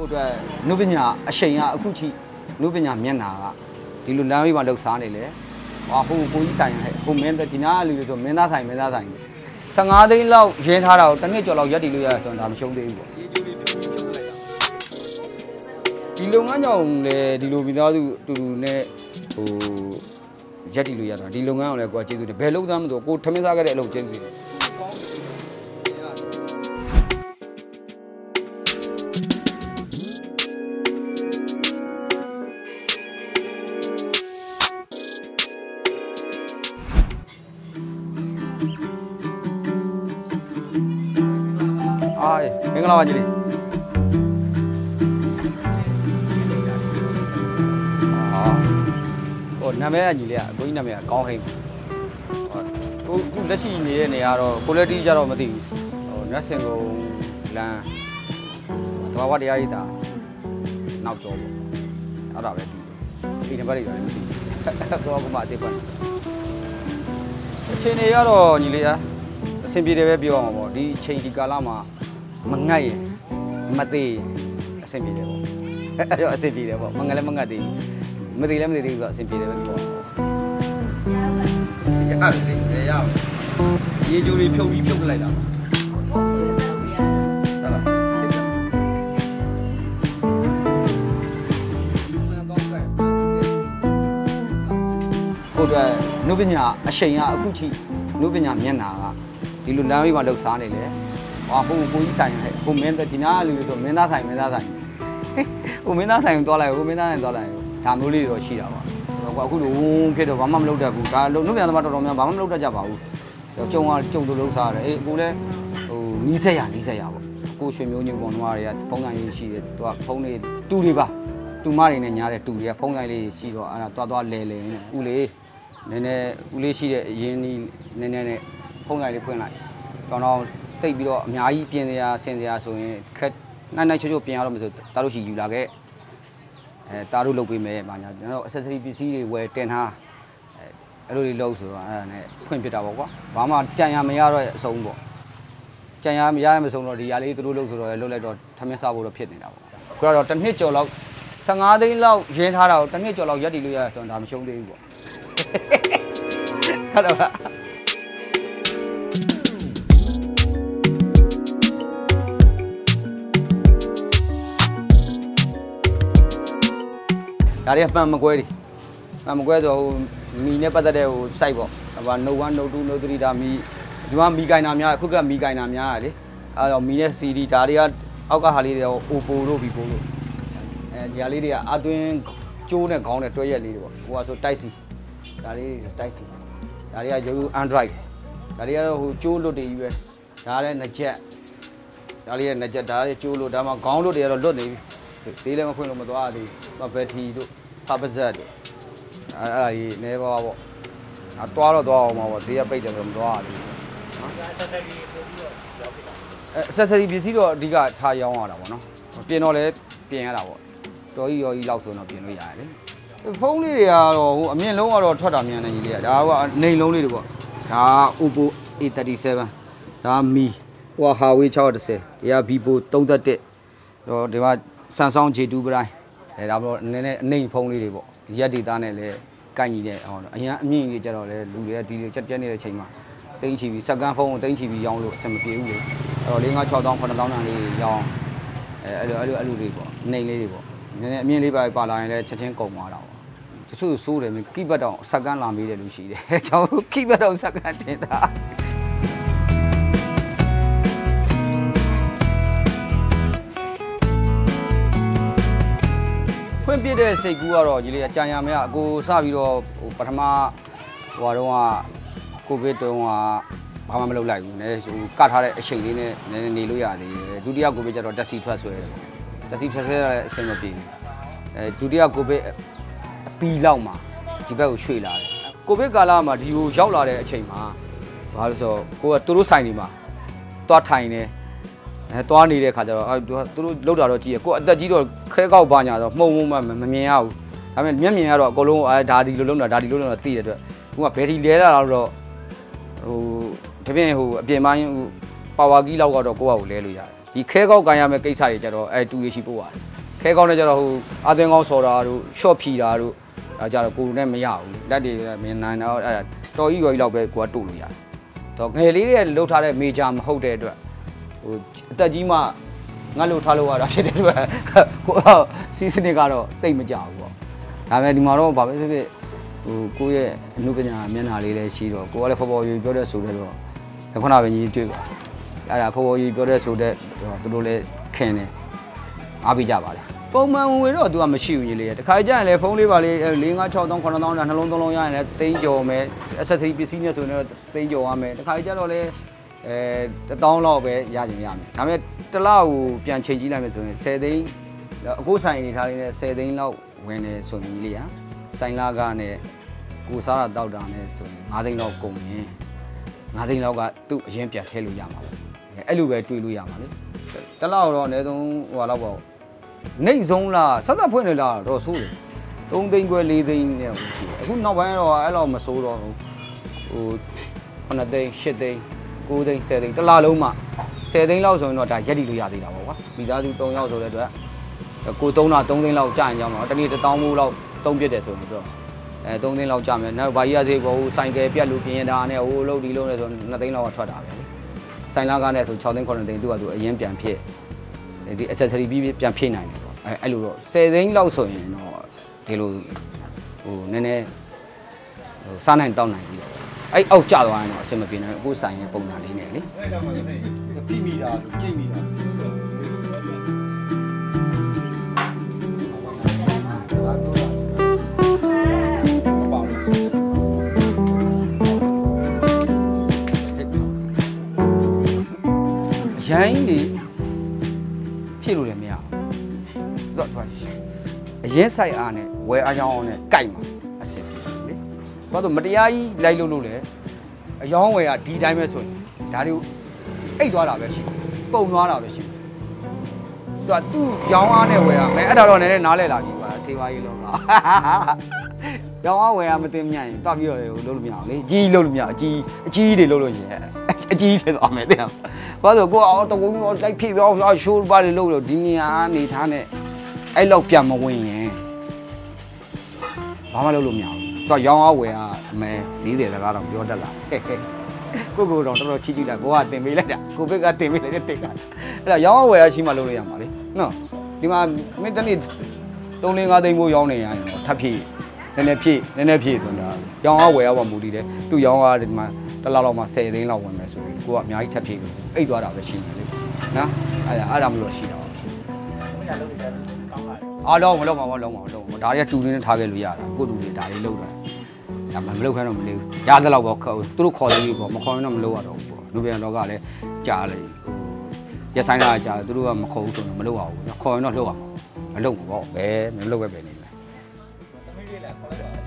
ကိုအတွက်နုပညာအရှိန်ကအခုချိနုပညာမျက်နာကဒီလိုလမ်းဘေးမှာလှုပ်ရှားနေလေဟာဟိုကိုကြီးဆိုင်ဟဲ့ဟိုမင်းဒီနာကလူတွေဆိုမင်းသားဆိုင်မင်းသားဆိုင်15သိန်းလောက်ရင်းထားတာကိုတစ်နှစ်ကျော်လောက်ရက်တည်လို့ရတယ်ဆိုတော့ဒါမရှုံးသေးဘူးပေါ့ဒီလုပ်ငန်းကြောင့်လေဒီလိုမိသားစုတူတူနဲ့ဟိုရက်တည်လို့ရတာဒီလုပ်ငန်းအောင်လေကိုကကျေးဇူးတယ်ဘယ်လုပ်သားမလို့ကိုထမင်းစားခဲ့တဲ့အလုပ်ကျေးဇူးတယ် ပါညီလေးအာဟိုနာမည်ကညီလေးကအကိုကြီးနာမည်ကကောင်းဟိန်းဟိုခုလက်ရှိနေတဲ့နေရာတော့ quality ကြတော့မသိဘူးဟို nursing ကိုလမ်းတဘာဝတရားရည်တာနောက်ကျော်ပေါ့အဲ့ဒါပဲဒီနံပါတ်တွေလည်းမသိဘူးကိုကမှအသေးပါအချိန်တွေကတော့ညီလေးအားအဆင်ပြေတယ်ပဲပြောရမှာပေါ့ဒီအချိန်ဒီကာလမှာ မငတ်ရင်မသေးရင်အဆင်ပြေတယ်ပေါ့အဲ့တော့အဆင်ပြေတယ်ပေါ့မငတ်လည်းမငတ်သေးဘူးမသေးလည်းမသေးသေးဘူးဆိုတော့အဆင်ပြေတယ်ပဲပေါ့ရတယ်လေရအောင်ရေကြိုးတွေဖြုတ်ပြီးဖြုတ်လိုက်တာဟုတ်လားစိတ်ကကိုအတွက်နုပညာအရှိန်ကအခုချိနုပညာမျက်နာကဒီလိုလမ်းဘေးမှာလှုပ်ရှားနေလေ ဟာဟိုကိုကြီးဆိုင်ဟဲ့ဟိုမင်းဒီနာကလူတွေဆိုမင်းသားဆိုင်မင်းသားဆိုင်ဟိုမင်းသားဆိုင်သွားလိုက်ဟိုမင်းသားဆိုင်သွားလိုက်ဒါမျိုးလေးတော့ရှိတာပါဟိုအခုလိုဖြစ်တော့ဘာမှမလုပ်တတ်ဘူးဒါလုံနုပညာသမားတော်တော်များဘာမှမလုပ်တတ်ကြပါဘူးကျုံကကျုံတို့လှုပ်ရှားတယ်အေးကိုလည်းဟိုနီးစက်ရနီးစက်ရပေါ့ကိုရွှေမျိုးညိုပေါ်တော့တွေကဖုန်းဆိုင်လေးရှိတယ်သူကဖုန်းလေးတူတွေပါတူမတွေနဲ့ညားတဲ့တူတွေကဖုန်းဆိုင်လေးရှိတော့အဲ့ဒါသွားသွားလဲလဲနေဦးလေးနည်းနည်းဦးလေးရှိတဲ့အရင်ဒီနည်းနည်းနဲ့ဖုန်းလိုက်လေးဖွင့်လိုက်။တော့တော့ တိတ်ပြီးတော့အများကြီးပြင်စရာဆင်စရာဆိုရင်ခက်နိုင်နိုင်ချို့ချို့ပြင်ရတော့မဆိုတားတို့ရှိယူလာခဲ့။အဲတားတို့လုပ်ပေးမယ်ပါညာကျွန်တော် accessory ပစ္စည်းတွေဝယ်တင်ထားအဲအဲ့လိုတွေလုပ်ဆိုတော့အဲ့ဒါနဲ့ဖွင့်ဖြစ်တာပေါ့ကွာ။ဘာမှကြံရမရတော့အဆုံးပေါ့။ကြံရမရမဆုံးတော့ဒီຢာလေးသူတို့လုပ်ဆိုတော့လည်းလုပ်လိုက်တော့ထမင်းစားဖို့တော့ဖြစ်နေတာပေါ့။ခုကတော့တစ်နှစ်ကျော်လောက်15သိန်းလောက်ရင်းထားတာကိုတစ်နှစ်ကျော်လောက်ရက်တည်လို့ရတယ်ဆိုတော့ဒါမရှုံးသေးဘူးပေါ့ဟုတ်တော့ ဒါတွေကပန်မကွဲတွေပန်မကွဲဆိုဟိုမီနဲ့ပတ်သက်တဲ့ဟို site ပေါ့ဟို no 1 no 2 no 3ဒါမီဒီမှာမီကင်နာများအခုကမီကင်နာများရလေအဲ့တော့မီနဲ့ CD ဒါတွေကအောက်ကဟာလေးတွေ OPPO တို့ Vivo တို့အဲဒီဟာလေးတွေကအသွင်းကျိုးနဲ့ခေါင်းနဲ့တွဲရက်လေးတွေပေါ့ဟိုကဆို Type C ဒါလေးတိုက်စီဒါတွေကရုပ် Android ဒါတွေကတော့ဟိုကျိုးလွတ်တွေကြီးပဲဒါလည်းနှစ်ချက်ဒါလေးရဲ့နှစ်ချက်ဒါလေးကျိုးလွတ်ဒါမှခေါင်းလွတ်တွေကတော့လွတ်နေပြီသေးလည်းမဖွင့်လို့မသွားသေးဘူးဘက်ထရီတို့ ဖပါဇက်တို့အဲအဲ့ဒါကြီးနေပါပေါ့အသွားတော့သွားအောင်ပါပေါ့ဈေးကပိတ်တယ်ဆိုတော့မသွားရသေးဘူးအဲဆက်ဆရီပစ္စည်းတော့အဓိကထားရောင်းရတာပေါ့နော်ပြင်တော့လည်းပြင်ရတာပေါ့တော်ကြီးရောကြီးလောက်ဆိုတော့ပြင်လို့ရတယ်လေဖုန်းလေးတွေကတော့ဟိုအမြင့်လုံးကတော့ထွက်တာမြန်နေကြီးလေးကဒါကနေလုံးလေးတွေပေါ့ဒါ Oppo A37 ဒါမီဟိုက Huawei 610ဒီက Vivo 31တော့ဒီမှာ Samsung J2 Prime အဲဒါပေါ့နည်းနည်းအနေဖုန်းလေးတွေပေါ့ရက်ဒေတာနဲ့လည်းကိုက်ညီတဲ့ဟောအရင်အမြင့်ကြီးကြတော့လေလူတွေကဒီလိုချက်ချက်နေတဲ့ချိန်မှာတင်းချီပြီးစက္ကန့်ဖုန်းကိုတင်းချီပြီးရောင်းလို့အဆင်မပြေဘူးလေအဲ့တော့၄5 6000 9000တန်းလေးရောင်းအဲအဲ့လိုအဲ့လိုအဲ့လိုလေးပေါ့အနေလေးတွေပေါ့နည်းနည်းအမြင့်လေးပါပါလာရင်လည်းချက်ချင်းကုန်သွားတာပေါ့တချို့ဆိုးတယ်မင်းကိဘတ်တော့စက္ကန့်လာမေးတယ်လို့ရှိတယ်ကျွန်တော်ကိဘတ်တော့စက္ကန့်တင်တာ ဖွင့်ပြတဲ့စိတ်ကူးကတော့ဒီလေအကြံရမရအကိုစပြီးတော့ဟိုပထမဟိုတော့ကကိုဗစ်တုန်းကဘာမှမလုပ်လိုက်ဘူးနည်းဟိုကတ်ထားတဲ့အချိန်လေးနဲ့နည်းနည်းနေလို့ရသေးတယ်ဒုတိယကိုဗစ်ကျတော့တက်စီထွက်ဆွဲတယ်တက်စီထွက်ဆွဲရတဲ့အဆင်မပြေဘူးအဲဒုတိယကိုဗစ်အပီလောက်မှာဒီဘက်ကိုရွှေ့လာတယ်ကိုဗစ်ကာလမှာဒီကိုရောက်လာတဲ့အချိန်မှာဘာလို့ဆိုကိုကသူတို့ဆိုင်တွေမှာတွားထိုင်နေ အဲတွားနေတဲ့ခါကျတော့အဲသူတို့လောက်တာတော့ကြည့်ရကိုအသက်ကြီးတော့ခဲကောက်ပါညာတော့မှုံမှုံမမမြင်ရဘူးဒါပေမဲ့မျက်မြင်ရတော့အကုန်လုံးအဲဒါဒီလိုလုံးတာဒါဒီလိုလုံးတာသိတဲ့အတွက်ကိုကဘယ်ဒီလဲတာတော့ဟိုတပြင်းဟိုအပြင်ပိုင်းဟိုပါဝါကီးလောက်ကတော့ကိုကကိုလဲလို့ရတယ်ဒီခဲကောက်ကန်ရမယ့်ကိစ္စတွေကြတော့အဲတူရရှိပို့ရတယ်ခဲကောင်းတဲ့ကျတော့ဟိုအာသွင်းကောင်းဆော်တာတို့ရှော့ဖြီတာတို့ဒါကြတော့ကိုယ်နဲ့မရဘူးလက်တွေလည်းမနိုင်တော့အဲ့ဒါတော်ကြီးရော်ကြီးလောက်ပဲကိုကတို့လို့ရတယ်တော့ငယ်လေးတွေလှုပ်ထားတဲ့မေဂျာမဟုတ်တဲ့အတွက် ဟိုအသက်ကြီးမှငါလှုပ်ထားလို့ရတာဖြစ်တဲ့အတွက်ကိုကစီးစနစ်ကတော့တိတ်မကြဘူးပေါ့ဒါပေမဲ့ဒီမှာတော့ဗာပဲဖြစ်ဖြစ်ဟိုကိုယ့်ရဲ့အမှုပညာမျက်နှာလေးလည်းရှိတော့ကိုကလည်းဖော်ဖော်ရွေပြောတဲ့ဆိုတဲ့တော့ခုနကပဲညီတွေ့ပါအဲ့ဒါဖော်ဖော်ရွေပြောတဲ့ဆိုတဲ့သူတို့လည်းခင်တယ်အားပေးကြပါလေပုံမှန်ဝင်ဝင်တော့သူကမရှိဘူးကြီးလေးတခါကြရင်လည်းဖုန်းလေးပါလေး4 5 6 3 9 000တာနှလုံးသုံးလုံးရရင်လည်းတိန်းကြော်မယ် accessory ပစ္စည်းနဲ့ဆိုရင်တော့တိန်းကြော်ရမယ်တခါကြတော့လည်း အဲ1000လောက်ပဲရကြင်ရမယ်ဒါပေမဲ့တစ်လောက်ကိုပြန်ချိန်ကြည့်လိုက်မယ်ဆိုရင်10သိန်းအခုဆိုင်အနေထားလေးနဲ့10သိန်းလောက်ဝင်နေဆိုရင်ကြီးလေးဟာဆိုင်လာကနဲ့ကိုစားတာတောက်တာနဲ့ဆိုရင်9သိန်းလောက်ကုန်ရင်9သိန်းလောက်ကသူ့အရင်ပြန်ထည့်လို့ရမှာပေါ့အဲ့လိုပဲတွေးလို့ရမှာလေတလောက်တော့အနည်းဆုံးဟိုလောက်ပေါ့နေဆုံးလားဆက်သက်ဖွင့်နေလားတော့ဆိုးတယ်3သိန်းခွဲ4သိန်းနဲ့ရှိတယ်အခုနောက်ပိုင်းတော့အဲ့လောက်မဆိုးတော့ဘူးဟို9သိန်း10သိန်း 9သိန်း10သိန်းတစ်လားလုံးမှ10သိန်းလောက်ဆိုရင်တော့ဒါရက်တီလို့ရသေးတာပေါ့ကွာမိသားစု3ယောက်ဆိုတဲ့အတွက်ကို3တာ3သိန်းလောက်ကြာရင်ကြောင်းတော့တနေ့1000မိုးလောက်သုံးပြစ်တယ်ဆိုရင်တော့အဲ3သိန်းလောက်ကြာမယ်နောက်ဘာကြီးရသေးဘောဟိုဆိုင်ကယ်ပြက်လို့ပြင်ရတာနဲ့ဟိုလုံးဒီလုံးနဲ့ဆို2သိန်းလောက်ကထွက်တာပဲလေဆိုင်လာကားနဲ့ဆို6သိန်း9သိန်းသူကသူအရင်ပြန်ဖြစ်ဒီ accessory ပြီးပြန်ဖြည့်နိုင်တယ်ပေါ့အဲအဲ့လိုတော့10သိန်းလောက်ဆိုရင်တော့ဒီလိုဟိုနည်းနည်းဟိုစားနိုင်တောက်နိုင်ပြီးတော့ အဲ့အောက်ကျသွားရင်တော့အဆင်မပြေနိုင်ဘူးအခုဆိုင်ရဲ့ပုံစံလေးနဲ့လေဖိမိတာကြိတ်မိတာရိုင်းနေဖြည့်လို့လည်းမရဘူးတော့ထွက်အရင်ဆိုင်အားနဲ့ဝယ်အားကြောင်းအောင်နဲ့ကြိုက်မှာအဆင်ပြေတယ်လေ ဘာလို့မတရားကြီးလိုက်လို့လို့လေအယောင်းဝယ်ကဒီတိုင်းပဲဆိုရင်ဒါတွေကိုအိတ်သွားတာပဲရှိတယ်ပုံသွားတာပဲရှိတယ်သူကသူ့ရောင်းအားနဲ့ဝယ်ရမယ်အဲ့ဒါတော့နည်းနည်းနားလဲလာပြီကွာစေးပါရေးလောကရောင်းအားဝယ်ရမသိမြတ်ရင်တွားပြီးတော့လေလုပ်လို့မရအောင်လေအကြီးလုပ်လို့မရအကြီးအကြီးတွေလုပ်လို့ရင်အကြီးဖြစ်သွားမယ်တဲ့ဘာလို့ကိုအောင်တကုန်းတော့လိုက်ဖြစ်ပြောရှိုးပါလေလုပ်လို့ဒီနေရာနေထားနဲ့အဲ့လောက်ပြန်မဝင်ရင်ဘာမှလုပ်လို့မရဘူး သူကရောင်းအားဝယ်ရမယ်40စကားတော့ပြောတတ်လားကိုကိုတော့တော်တော်ချီးကြည့်လိုက်ကိုကတင်ပေးလိုက်တာကိုဘက်ကတင်ပေးလိုက်တဲ့တိတ်ကအဲ့ဒါရောင်းအားဝယ်ရရှိမှလုပ်လို့ရမှာလေနော်ဒီမှာမင်းတနေ့3 4 5သိန်းမိုးရောင်းနေရရင်တော့ထပ်ဖြည့်နည်းနည်းဖြည့်နည်းနည်းဖြည့်ဆိုတော့ရောင်းအားဝယ်ရပါမူတည်တယ်သူရောင်းအားဒီမှာတစ်လောက်လောက်မှ10သိန်းလောက်ဝင်မယ်ဆိုရင်ကိုကအများကြီးထပ်ဖြည့်လို့အိတ်သွားတာပဲရှိတယ်လေနော်အဲ့ဒါအဲ့ဒါမလို့ရှိတော့ အားလုံးမလုံးပါဘူးလုံးပါလုံးပါဒါတွေကတူနေနဲ့ထားခဲ့လို့ရတာကိုတူတွေဒါတွေလုံးတာဒါမှမလုပ်ခိုင်းတော့မလေးဘူးရတဲ့လောက်ပေါ့သူတို့ခေါ်သေးပြီပေါ့မခေါ်ရင်တော့မလုပ်ရတော့ဘူးပေါ့လူပြန်တော့ကလည်းကြားလေဟိုရက်ဆိုင်လာကြားသူတို့ကမခေါ်ဘူးဆိုတော့မလုပ်ရဘူးနော်ခေါ်ရင်တော့လုပ်ရမှာမလုပ်ဘူးပေါ့ဘယ်မလုပ်ပဲပဲနေမယ်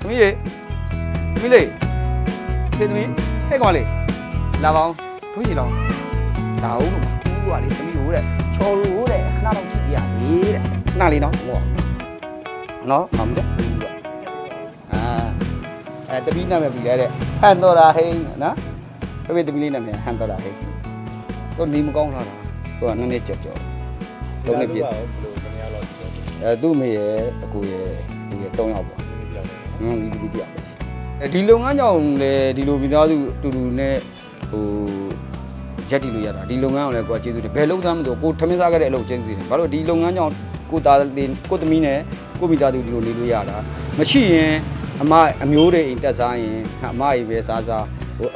သမီးလေးသမီးလေးစေသမီးဟဲ့ကောင်လေးလာပါအောင်ထွေးကြည့်လောက်ဒါဦးလို့ဦးကလေသမီးဟိုတဲ့ချော်လို့တဲ့ခဏတော့ကြည့်ရလေတဲ့ ခဏလေးနော်ဟောနော်မမတဲ့ဘူးကအာအဲတပီးနာမည်ပြီးလဲတဲ့ဟန်တော်တာဟိနော်တပီးတပီးလေးနာမည်ဟန်တော်တာဟိတော့နေမကောင်းလာတာသူကနည်းနည်းကြော်ကြော်လုံးနေပြည့်အဲသူ့မေရဲ့အကိုရဲ့ဒီရဲ့၃ယောက်ပေါ့ဟင်းဒီဒီတရားပဲအဲဒီလုပ်ငန်းကြောင့်လေဒီလိုမိသားစုတူတူနဲ့ဟိုရက်တီလို့ရတာဒီလုပ်ငန်းအောင်လည်းကိုကကျေးဇူးတယ်ဘယ်လုပ်သားမလို့ကိုထမင်းစားခဲ့တဲ့အလုပ်ကျေးဇူးတယ်ဘာလို့ဒီလုပ်ငန်းကြောင့် ကိုသားလေးကိုသမီးနဲ့ကိုမိသားစုဒီလိုနေလို့ရတာမရှိရင်အမအမျိုးတွေအိမ်တက်စားရင်အမအိမ်ပဲစားစားဟို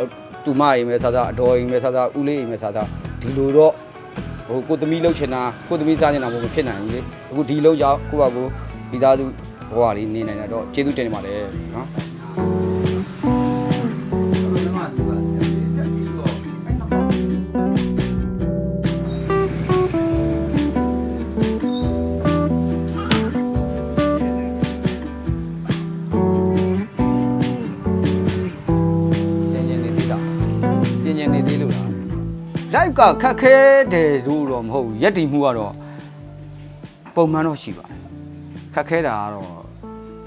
တူမအိမ်ပဲစားစားအတော်အိမ်ပဲစားစားဦးလေးအိမ်ပဲစားစားဒီလိုတော့ဟိုကိုသမီးလှုပ်ချင်တာကိုသမီးစားချင်တာမဟုတ်ဖြစ်နိုင်ဘူးလေအခုဒီလုံးကြောင့်ကိုကကိုမိသားစုဘဝလေးနေနိုင်တာတော့ကျေးဇူးတင်နေပါတယ်နော် live ကခက်ခဲတယ်လို့တော့မဟုတ်ဘူးရက်တည်မှုကတော့ပုံမှန်တော့ရှိပါတယ်ခက်ခဲတာကတော့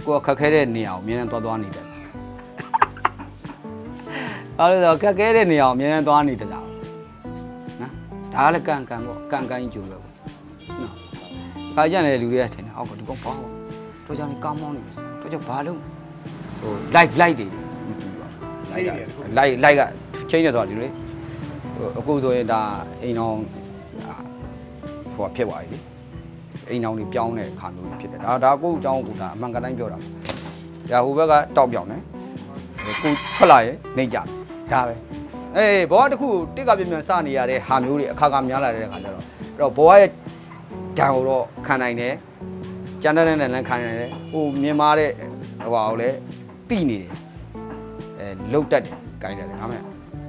ကိုယ်ကခက်ခဲတဲ့နေရာကိုအမြဲတမ်းသွားသွားနေတယ်အားလို့ဆိုခက်ခဲတဲ့နေရာကိုအမြဲတမ်းသွားနေတယ်လားနော်ဒါကလည်းကံကံပေါ့ကံကံကြီးကြိုးပဲပေါ့နော်ခါကြတယ်လူတွေကထင်တယ်အောက်ကဒီကောင်ဘာတော့ကြောင့်ကောင်းမောင်းနေတယ်တော့ကြောင့်ဘာလို့ဟို live live တွေမတူပါဘူး live က live live ကချိန်နေဆိုတာဒီလေဟို အခုဆိုရင်ဒါအိမ်အောင်ဟိုဖြစ်သွားပြီလေအိမ်အောင်တွေပြောင်းတဲ့ခါမျိုးဖြစ်တယ်ဒါဒါကိုယ့်အကြောင်းကိုဒါအမှန်ကတိုင်းပြောတာဒါဟိုဘက်ကတောက်ပြောင်းတယ်ကိုထွက်လာရင်နေကြဒါပဲအေးဘောတစ်ခုတစ်ကပြပြန်စနေရတဲ့ဟာမျိုးတွေအခါခါများလာတဲ့ခါကျတော့အဲ့တော့ဘောရဲ့ဓာတ်ကိုတော့ခံနိုင်တယ်ကြမ်းတဲ့နဲ့လည်းခံနိုင်တယ်ဟိုမြန်မာတဲ့ဟိုဟာကိုလည်းတိနေတယ်အဲလုတ်တက်တယ်ဂိုင်းတယ်ဒါမဲ့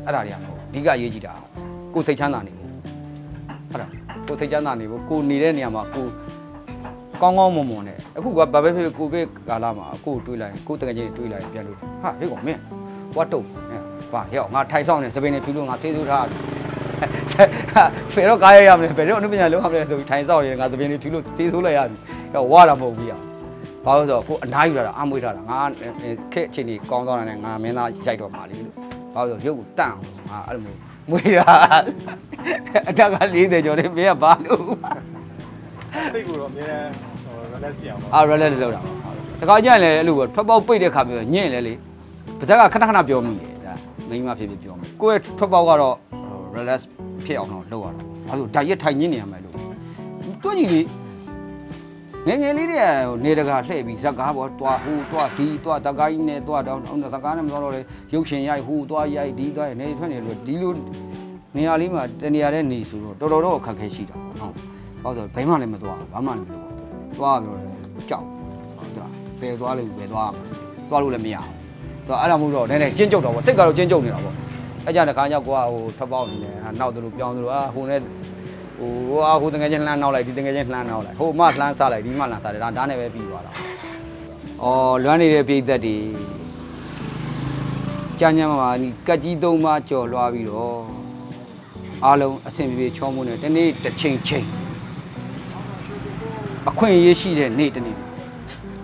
အဲ့ဒါတွေကမဟုတ် အဓိကရေးကြည့်တာကိုယ်စိတ်ချမ်းသာနေဖို့ဟုတ်လားကိုယ်စိတ်ချမ်းသာနေဖို့ကိုယ်နေတဲ့နေရာမှာကိုယ်ကောင်းကောင်းမွန်မွန်နဲ့အခုကဘာပဲဖြစ်ဖြစ်ကိုဗစ်ကာလမှာကိုယ်တွေးလိုက်ကိုယ်တကယ်ချင်းတွေးလိုက်ပြန်လို့ဟာဟေ့ကောင်မင်းဝတ်တုတ်ဘာဟဲ့ငါထိုင်ဆောင်နေစပင်းနေဖြူလို့ငါဆေးဆိုးထားဖယ်တော့ကားရရမလဲဖယ်တော့အနုပညာလုံးရမလဲဆိုပြီးထိုင်ဆောင်ရငါစပင်းနေဖြူလို့ဆေးဆိုးလိုက်ရပြီဟဲ့ဝါတာမဟုတ်ဘူးရဘာလို့ဆိုတော့ကိုအနားယူလာတာအမွေးထားတာငါခက်အချိန်ကြီးကောင်းသွားတယ်ငါမင်းသားရိုက်တော့ပါလေလို့ ဘာလို့ဆိုရုပ်ကိုတန့်အောင်ငါအဲ့လိုမျိုးမွေးတာအတက်က40ကျော်တယ်မင်းကဘာလို့စိတ်ကိုတော့အများဟို relax ပြအောင်ပါအာ relax လောက်တာပါတခါကျရင်လည်းအဲ့လိုပဲထွက်ပေါက်ပိတ်တဲ့ခါမျိုးညင်လဲလေပါဇက်ကခဏခဏပြောမိတယ်ဒါမိန်းမဖြစ်ဖြစ်ပြောမိကိုယ့်ရဲ့ထွက်ပေါက်ကတော့ relax ဖြစ်အောင်တော့လုပ်ရတာဘာလို့ဒါရက်ထိုင်ညင်နေရမယ်လို့တွန်းကြီးလေ ငယ်ငယ်လေးတွေကနေတကာလှည့်ပြီးဇက်ကားပေါ်တွားဟိုတွားဒီတွားဇက်ကားကြီးနဲ့တွားတော့ဇက်ကားနဲ့မသွားတော့လေရုပ်ရှင်ရိုက်ဟိုတွားရိုက်ဒီတွားနေထွက်နေလို့ဒီလိုနေရာလေးမှာတနေရာတဲ့နေဆိုတော့တော်တော်တော့အခက်ခဲရှိတာပေါ့ဟုတ်ဘာလို့ဘယ်မှလည်းမသွားဘူးဘာမှလည်းမလုပ်ဘူးသွားပြောတယ်ကြောက်ဟုတ်တာဘယ်သွားလိမ့်ဘယ်သွားမှာသွားလို့လည်းမရဘူးသွားအဲ့ဒါမို့တော့နည်းနည်းကျဉ်းကြုတ်တော့ပေါ့စိတ်ကတော့ကျဉ်းကြုတ်နေတာပေါ့အဲ့ကြတဲ့ခါကျကိုကဟိုထွက်ပေါက်နေတယ်နောက်သူတို့ပြောင်းသူတို့အာဟိုနဲ့ ဟိုဟာဟိုတကယ်ချင်းလှမ်းနောက်လိုက်ဒီတကယ်ချင်းလှမ်းနောက်လိုက်ဟိုမှလှမ်းစားလိုက်ဒီမှလှမ်းစားတယ်ဒါဒါနဲ့ပဲပြီးသွားတာအော်လွမ်းနေတဲ့ပြိသက်တွေကြမ်းကြမ်းမှာကက်ကြီးသုံးပါကြော်လွှားပြီးတော့အားလုံးအဆင်ပြေပြေချောမှုနဲ့တနေ့တစ်ချိန်ချိန်အခွင့်အရေးရှိတဲ့နေ့တစ်နေ့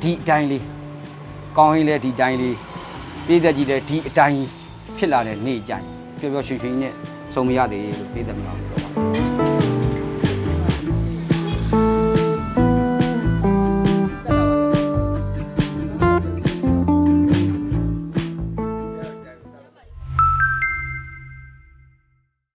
ဒီအတိုင်းလေးကောင်းရင်လည်းဒီတိုင်းလေးပြိသက်ကြီးလည်းဒီအတိုင်းဖြစ်လာတဲ့နေ့ကြိုင်ပျော်ပျော်ရွှင်ရွှင်နဲ့ဆုံးမရသေးလို့ပြိသက်များလို့